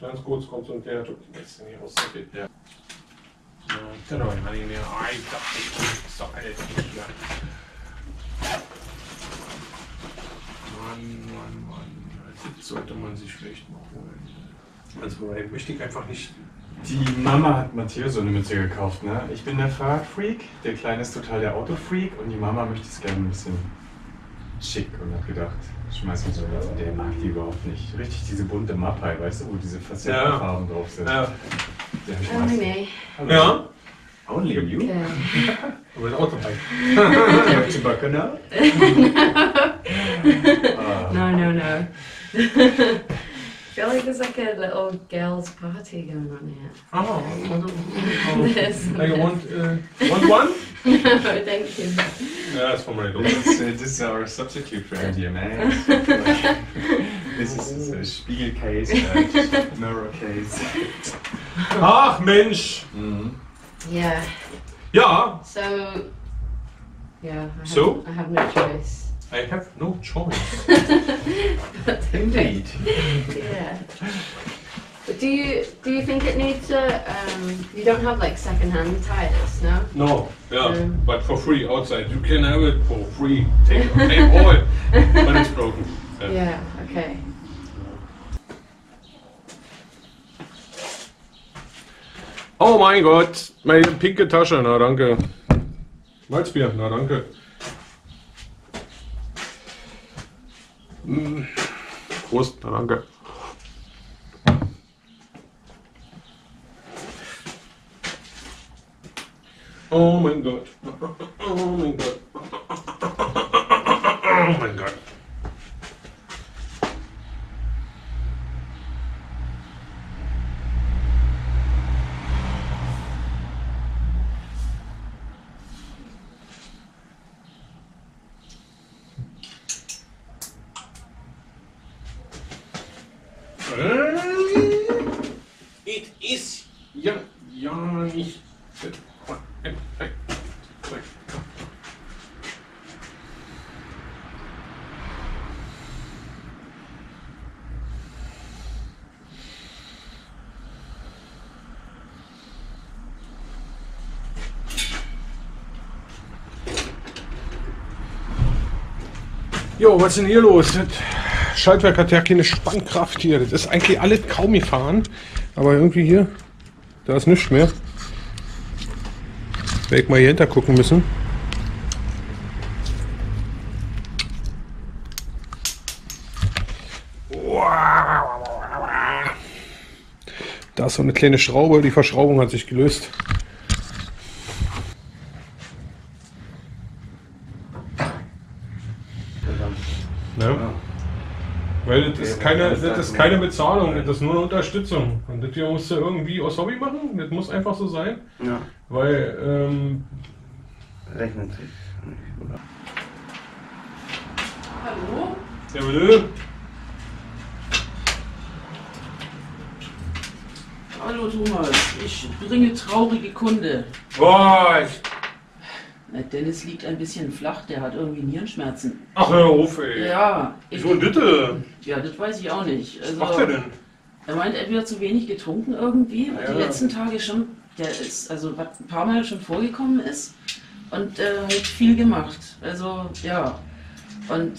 ganz kurz kommt so ein kleiner Tock. Die kriegst du nicht raus. Okay. Ja. Doch nicht mehr. Ah, ich dachte, ich doch alles nicht mehr. Mann, Mann, Mann. Sollte man sich vielleicht mal holen. Also, weil möchte ich einfach nicht. Die Mama hat Matteo so eine Mütze gekauft, ne? Ich bin der Fahrradfreak, der Kleine ist total der Autofreak und die Mama möchte es gerne ein bisschen schick und hat gedacht, schmeiß mir so was. Und der mag die überhaupt nicht. Richtig diese bunte Mappe, weißt du, wo diese Facettenfarben drauf sind. Ja. Der ich me. Hallo. Ja? Only you? Yeah. *laughs* Aber das Auto halt. Captain Buccaneer? Ah. No, no, no. I *laughs* feel like there's like a little girls' party going on here. Oh, Yes. I want, uh, want one? no, thank you. Ja, das ist von meiner Dose. This is, uh, this is our substitute for MDMA. this is a Spiegel case, uh, *laughs* mirror case. Ach Mensch! Mhm. Yeah. Ja, So, yeah. I have, So? I have no choice. I have no choice. *laughs* Indeed. Yeah. But do you do you think it needs a um? You don't have like second-hand tires, no? No, yeah, but for free outside. You can have it for free. Take, take all, but it's broken. Yeah. Yeah. Okay. Oh mein Gott, meine pinke Tasche, na danke. Malzbier, na danke. Prost, na danke. Oh mein Gott. Oh mein Gott. Oh mein Gott. Ist denn hier los? Das Schaltwerk hat ja keine Spannkraft hier. Das ist eigentlich alles kaum gefahren. Aber irgendwie hier, da ist nichts mehr. Werde ich mal hier hinter gucken müssen. Da ist so eine kleine Schraube, die Verschraubung hat sich gelöst. Ne? Weil das ist, keine, das ist keine Bezahlung, das ist nur eine Unterstützung. Und das hier musst du irgendwie aus Hobby machen, das muss einfach so sein. Ja, Weil, ähm, rechnet sich. Hallo? ja bitte, Hallo Thomas, ich bringe traurige Kunde. boah, ich, Dennis liegt ein bisschen flach, der hat irgendwie Nierenschmerzen. ach hör auf ey. Ja, ich, Wieso das? ja, das weiß ich auch nicht. Was Also, macht er denn? Er meint, er hat zu wenig getrunken irgendwie, weil Ja. die letzten Tage schon, der ist, also was ein paar Mal schon vorgekommen ist und äh, hat viel gemacht. Also, ja. Und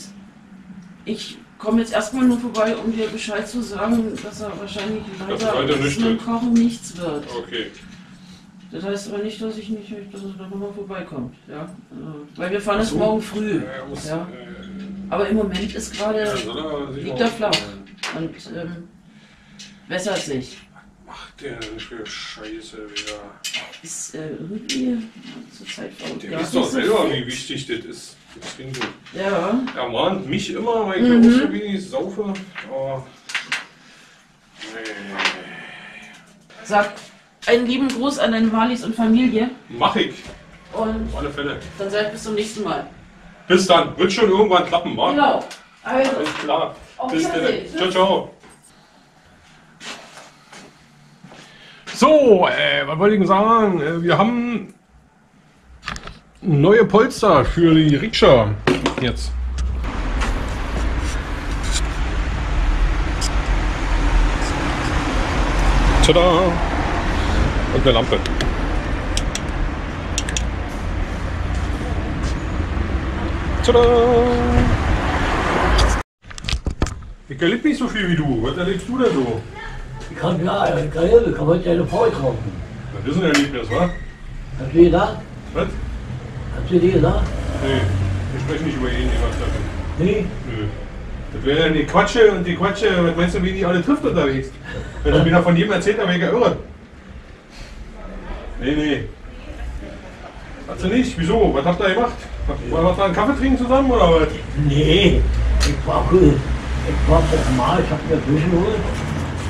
ich komme jetzt erstmal nur vorbei, um dir Bescheid zu sagen, dass er wahrscheinlich Dass leider weiter mit. Kochen nichts wird. Okay. Das heißt aber nicht, dass ich nicht, dass er da nochmal vorbeikommt. Ja? Also, weil wir fahren es so. morgen früh. Ja, äh, Aber im Moment ist gerade, er liegt mal er flach und ähm, bessert sich. Macht der denn für Scheiße wieder? Ist äh, irgendwie zur Zeit verrückt. Der weiß doch selber, wie wichtig das ist. Das Trinken. Ja, Er mahnt mich immer, weil ich Mhm. auch so wenig saufe. Aber. Nee. sag einen lieben Gruß an deine Walis und Familie Mach ich. und Auf alle Fälle. dann seid bis zum nächsten Mal. Bis dann. Wird schon irgendwann klappen, wa? Genau. Also, Alles klar. Auf Bis dann. Ciao, ciao. So, äh, was wollte ich sagen? Äh, Wir haben neue Polster für die Rikscha jetzt. Tada! Und eine Lampe. Tada! Ich erlebe nicht so viel wie du. Was erlebst du denn so? Ich kann ja, ich kann ja, ich kann heute eine Frau kaufen. Das ist ein Erlebnis, wa? Hast du gesagt? Was? Hast du dir gesagt? Nee, wir sprechen nicht über ihn, was da Nee. Nö. Das wäre ja die Quatsche und die Quatsche, was meinst du, wie die alle trifft unterwegs? Wenn er wieder von jedem erzählt, dann wäre ich ja irre. Nee, nee. Hat sie nicht? Wieso? Was habt ihr gemacht? Wollen wir da einen Kaffee trinken zusammen oder was? Nee. Ich war cool. Ich war auf Mal, ich hab mir geholt.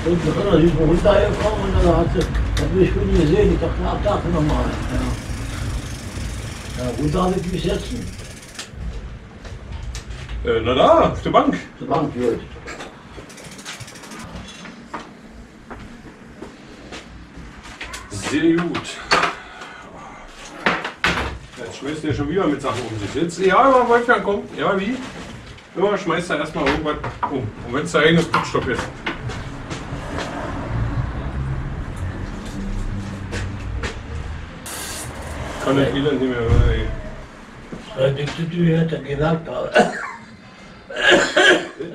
Und dann ist sie runtergekommen und dann hat sie, hat mich gut gesehen. Ich dachte, na, da nochmal. Ja. Ja, runter habe ich mich setzen. Äh, na da, auf der Bank. Zur Bank wird. Sehr gut. Jetzt schmeißt er schon wieder mit Sachen um sich. Jetzt, ja, aber Wolfgang kommt. Ja, wie? Immer schmeißt er erstmal irgendwas um. Und wenn es der eigene Putzstopp ist. Kann der Elend nicht mehr hören, ey. Das tut mir hätte gesagt. aber-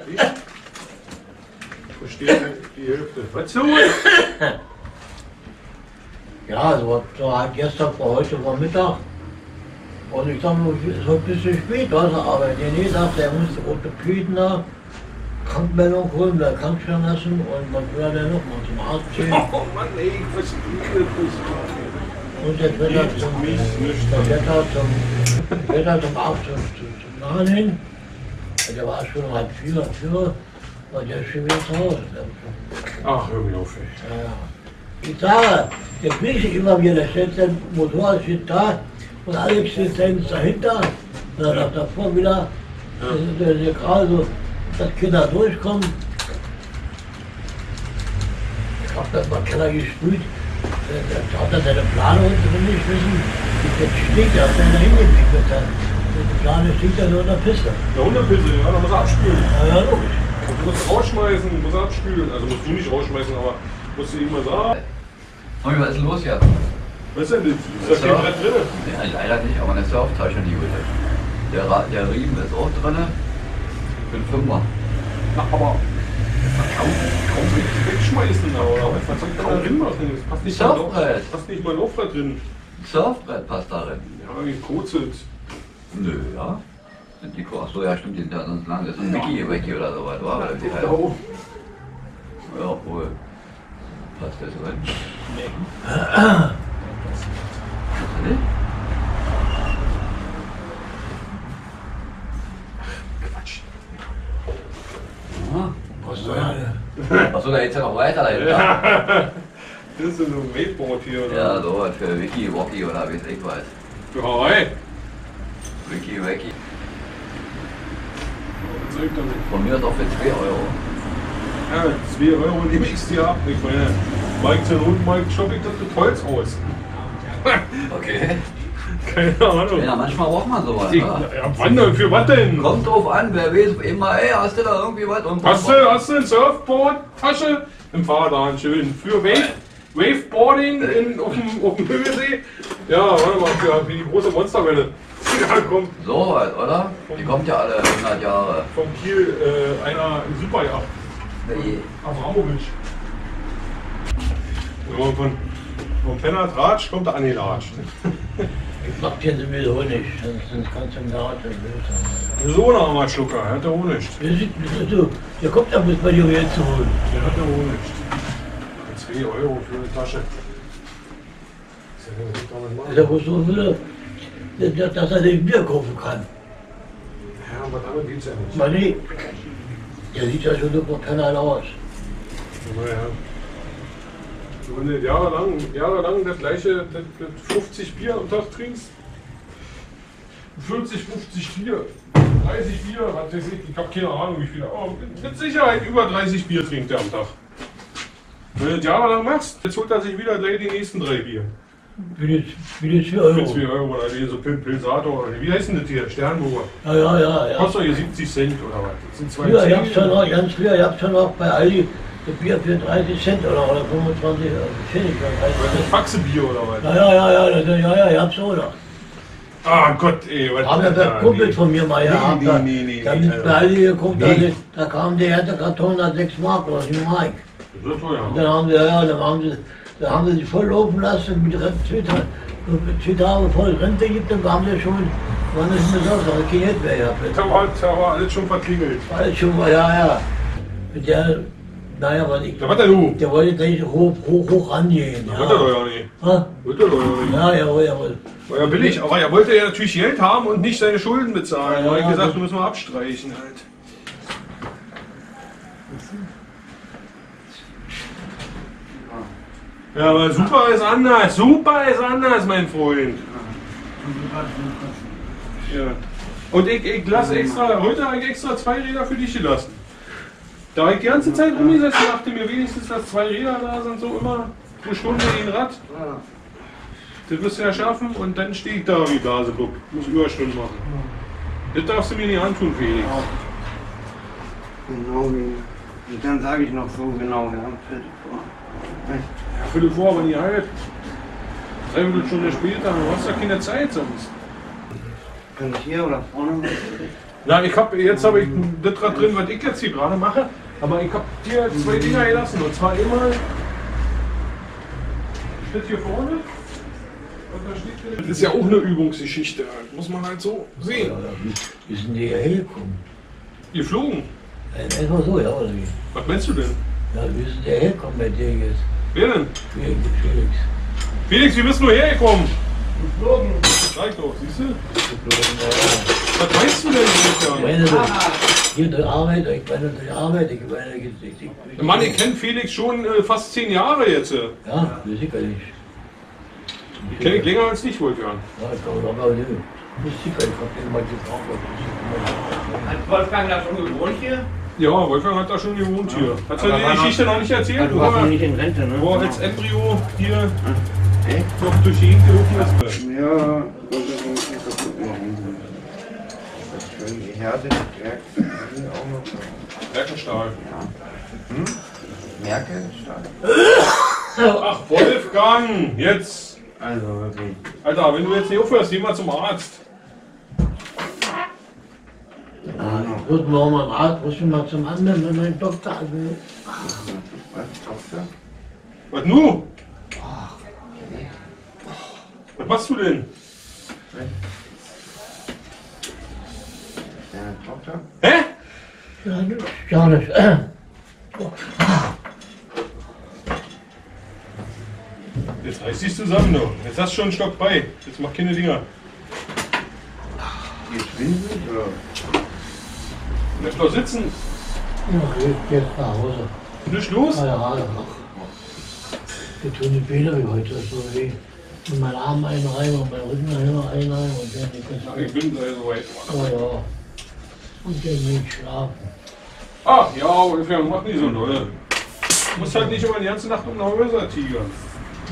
Wie? Ich verstehe die Hälfte. Was so? Ja, so, so halt gestern vor heute war Mittag. Und ich sag nur, es heute ein bisschen spät, was er arbeitet. Nee, nee, sagt er, muss Orthopäden da Krankmeldung holen, da krankschreiben lassen und dann will dann nochmal zum Arzt gehen. *laughs* Oh Mann, ey, ich nicht. Und jetzt wird er zum, dann wird er zum, wird er zum Arzt zum, zum, Nahen hin. Und Der war schon halb vier, vier, und der ist schon wieder zu Hause. Ach, mir auf, ey. Ja, ja. Ich sage, der kriege ich immer wieder, der stellt sein Motorrad steht da und Alex steht selbst dahinter. Dann sagt davor wieder, das ist der, der gerade so, dass Kinder durchkommen. Ich hab das mal Keller gesprüht. Da hat er seine Plane unten wissen. Jetzt steht er, hat er hingekriegt wird. dann. Die Plane steht ja nur in der Piste. Der Hundepisse, ja, da muss er abspülen. Ja, ja, logisch. Du musst rausschmeißen, musst abspülen. Also musst du nicht rausschmeißen, aber musst du mal sagen. Mami, was ist denn los jetzt? Was ist denn das? Ist da kein Brett drin? Ja, leider nicht, aber eine Surftasche die gute. Der, Ra- der Riemen ist auch drin. Für einen Fünfer. Na, aber kaum, richtig wegschmeißen, aber was soll ich da drin machen? Das passt nicht mal auf- Surfbrett. passt nicht mal auf da drin. Surfbrett passt darin. Ja, gekrutzelt. Nö, ja. Sind die so, ja stimmt, die sind ja sonst lang. Das ist ein Mickey Wiki oder so was, war? Ja, wohl. Passt das rein? Nee. Quatsch. Ja. Was soll er? Achso, da geht's ja noch weiter dahinter. Ja. *laughs* Das ist so ein Wakeboard hier, oder? Ja, so was für Wiki Woki oder wie es ich weiß. Für Hawaii. Wiki damit? Von mir ist auch für 2 Euro. Ja, 2 Euro nehme ich dir ab. Ich meine, Mike zur Not, Mike shoppe ich das mit Holz aus. *laughs* Okay. Keine Ahnung. Ja, manchmal braucht man sowas. Ich, Ja. ja, wann denn? Für was denn? Kommt drauf an, wer weiß immer, ey, hast du da irgendwie was? Und Hast du, hast du eine Surfboard-Tasche im Fahrrad schön für Wave, Waveboarding in, auf, dem, auf dem Höhesee? Ja, warte mal, für, für die große Monsterwelle. *laughs* Ja, kommt So was, oder? Die kommt ja alle 100 Jahre. vom Kiel äh, einer Superjacht. Nee. Avramovic. So, von, vom Penner Tratsch kommt der angelatscht. Ich mach dir sowieso nicht, sonst kannst du im Garten lösen. So ein armer Schlucker, hat er auch nicht. Der, sieht, der, kommt ja bis bei dir Geld zu holen. Der hat er auch nicht. 2 Euro für eine Tasche. Ist ja wohl so will, dass- er den Bier kaufen kann. Ja, aber damit geht's ja nicht. Aber nee, der sieht ja schon super keiner aus. Naja. Wenn du jahrelang, jahrelang das gleiche, das, das 50 Bier am Tag trinkst, 40, 50 Bier, 30 Bier, was weiß ich, ich habe keine Ahnung wie viele, aber mit- mit Sicherheit über 30 Bier trinkt er am Tag. Wenn du das jahrelang machst, jetzt holt er sich wieder gleich die nächsten drei Bier. Wie wie die 4 Euro. Für 2 Euro oder wie so Pil Pilsator oder wie heißt denn das hier? Sternburger. Ja, ja, ja. ja. Kostet doch hier 70 Cent oder was? Das sind zwei Früher gab es Zehn. ja noch, ganz früher gab es ja noch bei Aldi das Bier für 30 Cent oder, oder 25 Pfennig. oder 30 Das Cent. Faxebier oder was? Ja, ja, ja, ja, das, ja, ja, ich hab's auch noch. Ah Gott, ey, was Haben ja der Kumpel von mir mal gehabt. Nee, da- nee, nee, Da nee, mit bei Aldi geguckt, Nee. da, da kam der erste Karton nach 6 Mark oder 7 Mark. Das ist teuer. Und dann haben sie, ja, dann haben sie, dann haben sie sich voll laufen lassen mit Rente, zwei, Tage voll Rente gibt, dann haben sie schon, wann ist denn das da kein Geld mehr gehabt. Da war, da war alles schon verklingelt. Alles schon ja, ja. Mit der, naja, was ich, Da war der du. der wollte gleich hoch, hoch, hoch angehen. Das wird er doch ja nicht. Ha? Wird er doch ja nicht. Ja, jawohl, jawohl. War ja billig, aber er wollte ja natürlich Geld haben und nicht seine Schulden bezahlen. Ja, Da habe ich ja, gesagt, du müssen wir abstreichen halt. Ja, aber super ist anders. Super ist anders, mein Freund. Ja. Und ich, ich lasse extra, heute habe ich extra zwei Räder für dich gelassen. Da ich die ganze Zeit rumgesessen, dachte mir wenigstens, dass zwei Räder da sind, so immer pro Stunde ein Rad. Das wirst du ja schaffen und dann stehe ich da wie Blasebuck. Muss Überstunden machen. Das darfst du mir nicht antun, Felix. Genau. Und dann sage ich noch so genau, ja? Ja, Viertel vor, aber nie halt. Dreiviertel Stunde später, du hast ja keine Zeit sonst. Kann ich hier oder vorne? Na, ich hab, jetzt habe ich das Rad drin, was ich jetzt hier gerade mache. Aber ich habe dir zwei Dinger gelassen. Und zwar einmal Das hier vorne. Das ist ja auch eine Übungsgeschichte. Muss man halt so sehen. Ja, wie, sind die hierher gekommen? Geflogen. Äh, Einfach so, ja, oder wie? Was meinst du denn? Ja, wie sind die hergekommen bei dir jetzt? Wer denn? Felix, Felix. Felix, wie bist du hergekommen? Geflogen. Sag doch, siehst du? Geflogen, ja, ja. Was meinst du denn, Ich Christian? meine, durch- hier durch Arbeit, ich meine durch Arbeit, ich meine, ich, ich, ich, Mann, ich kenne Felix schon äh, fast zehn Jahre jetzt. äh. Ja, weiß ich gar nicht. Ich kenne ich länger als dich, Wolfgang. Ja, ich glaube, aber nö. Ich gar nicht, ich hab den mal das Hat Wolfgang da schon gewohnt hier? Ja, Wolfgang hat da schon gewohnt hier. Hat er die Geschichte noch nicht erzählt? Du Wo warst noch nicht in Rente, ne? wo er als Embryo hier Echt? noch durch die Gegend gelaufen ist. Ja, nicht kaputt machen. Das schön gehärtet, Werk, auch noch. Berkenstahl. Hm? Merkel, Ach, Wolfgang, jetzt. Also wirklich. Alter, wenn du jetzt nicht aufhörst, geh mal zum Arzt. Ja, ich würde mal mal Arzt, muss ich mal zum anderen, wenn mein Doktor will. Was, Tochter? Was nu? Was machst du denn? Deine Tochter? Hä? Ja, das ist ja nicht. Jetzt reiß dich zusammen, du. Jetzt hast du schon einen Stock bei. Jetzt mach keine Dinger. Die schwindelt oder? Bleib doch sitzen. Ja, jetzt, jetzt nach Hause. Nicht los? Ja, ja, ja. Wir tun die Beine wie heute so weh. Und mein Arm einreiben und mein Rücken einmal einreiben und dann die Ach, ich bin da so weit. Oh ja. Und dann nicht schlafen. Ach ja, Wolfgang, mach nicht so doll. Du musst halt nicht über die ganze Nacht um den Häuser tigern.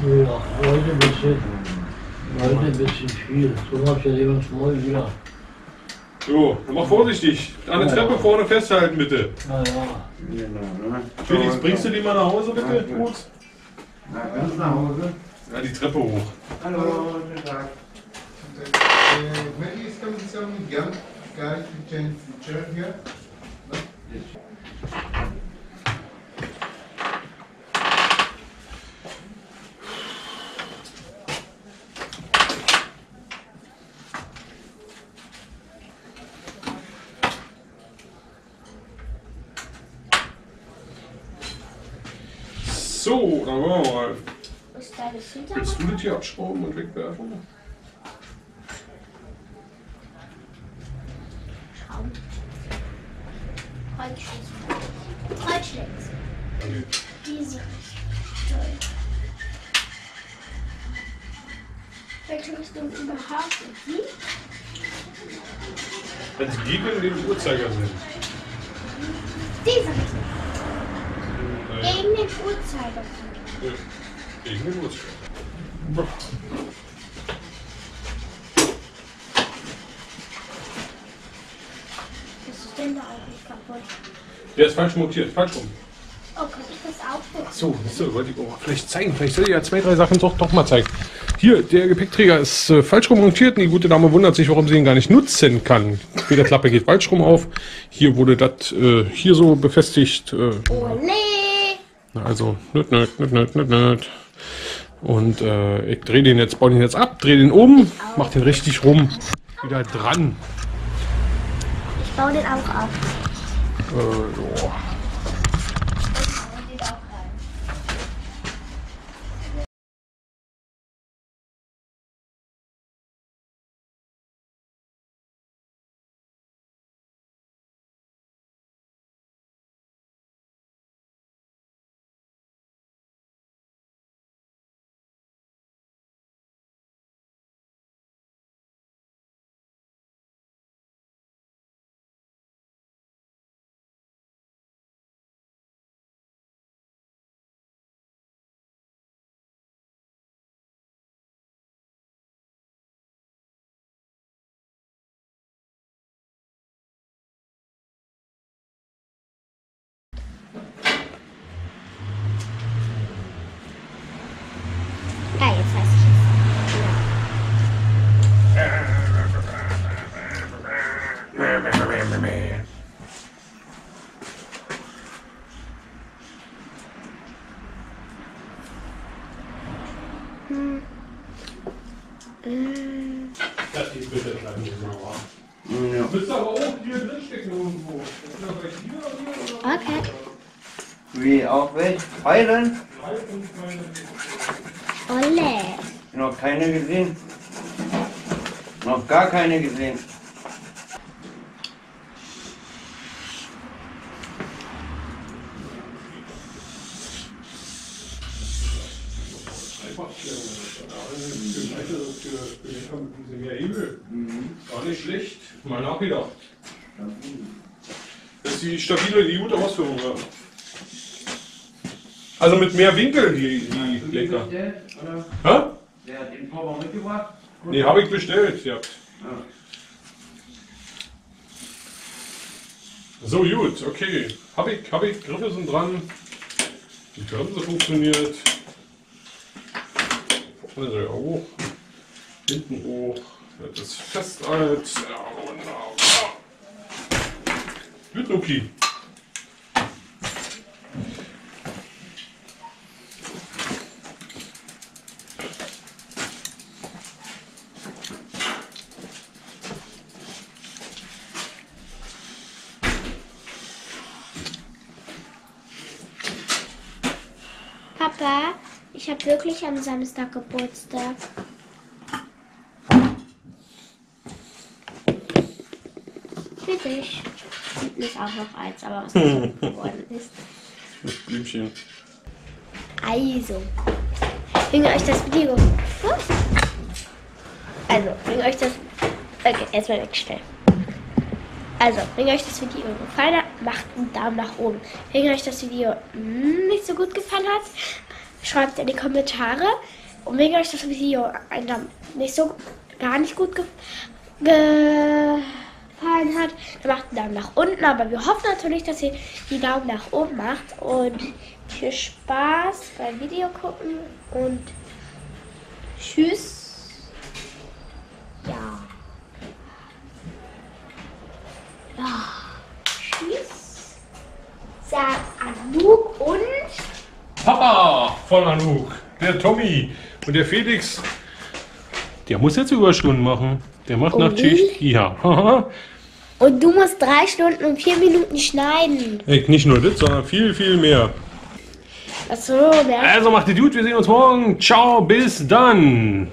Ja, heute ein bisschen. Heute ein bisschen viel. So ich ja lebensmoll wieder. So, dann mach vorsichtig. An der. Treppe vorne festhalten, bitte. Na ja. Genau, ne? Felix, bringst du die mal nach Hause, bitte? Ja. Gut. Na, ganz nach Hause. Ja, die Treppe hoch. Hallo, guten Tag. Maybe it's coming some young guy to change the chair here. So, dann wollen wir mal. Willst du das hier abschrauben und wegwerfen? Schrauben. Holzschlitz. Holzschlitz. Diese. Welche Richtung überhaupt? Die? Sie gegen den Uhrzeigersinn. Diese Richtung. Gegen den Uhrzeigersinn. Den Uhrzeigersinn. Das ist denn da eigentlich kaputt? Der ist falsch montiert, falsch rum. Oh, kann ich das auch Ach so, so, wollte ich auch vielleicht zeigen. Vielleicht soll ich ja zwei, drei Sachen doch, doch mal zeigen. Hier, der Gepäckträger ist äh, falsch rum montiert und die gute Dame wundert sich, warum sie ihn gar nicht nutzen kann. Die der Klappe geht falsch rum auf. Hier wurde das äh, hier so befestigt. Äh, Ole! Also, nöt, nöt, nöt, nöt, nöt, nöt. Und äh, ich drehe den jetzt, baue den jetzt ab, drehe den um, mach den richtig rum, wieder dran. Ich baue den auch ab. Äh, ja. Du aber auch hier drinstecken irgendwo? Ist das bei dir oder? Okay. Wie auch welche? Pfeilen? Olle. Noch keine gesehen? Noch gar keine gesehen. Einfach für, für, weitere- für, für den Kampf ein bisschen mehr Hebel. Gar nicht schlecht. Mal nachgedacht. Das ist die stabile, die gute Ausführung. Ja. Also mit mehr Winkel, die, die Lenker. Oder? Hä? Der hat den Vorbau mitgebracht? Nee, habe ich bestellt. Ja. So gut, okay. Hab ich, hab ich, Griffe sind dran. Die Bremse funktioniert. Ja hoch. Hinten hoch. Das fest wunderbar. Gut, Nuki. Papa, ich habe wirklich am Samstag Geburtstag. Hinten ist auch noch eins, aber was nicht geworden ist. Blümchen. Also, wegen euch das Video. Also, wegen euch das. Okay, erstmal wegstellen. Also, wenn euch das Video gefallen hat, macht einen Daumen nach oben. Wenn euch das Video nicht so gut gefallen hat, schreibt in die Kommentare. Und wenn euch das Video nicht so gar nicht gut ge gefallen hat, dann macht einen Daumen nach unten. Aber wir hoffen natürlich, dass ihr die Daumen nach oben macht. Und viel Spaß beim Video gucken und tschüss. Ja. Ja. Tschüss. Sag Anouk und Papa von Anouk, der Tommy und der Felix. Der muss jetzt Überstunden machen. Der macht Und Nachtschicht. Ja. und du musst drei Stunden und vier Minuten schneiden. Ey, Nicht nur das, sondern viel, viel mehr. Achso, Also macht es gut, wir sehen uns morgen. Ciao, bis dann.